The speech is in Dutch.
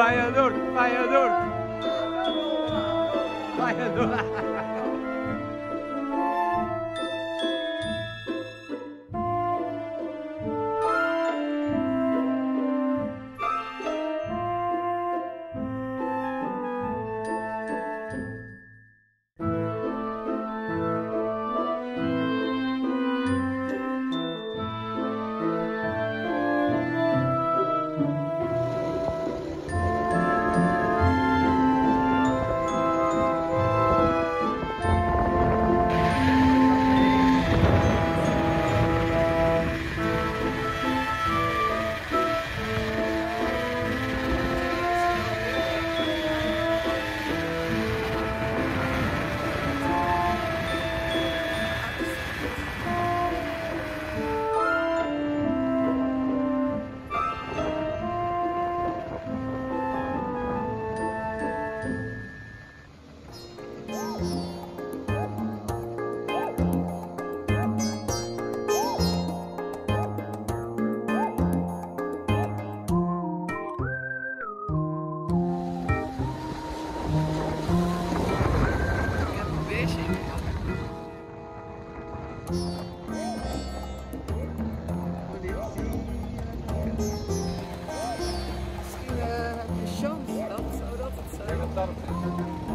Vaya door! vaya dur. Vaya door! Misschien heb je chance dat, zodat het zo...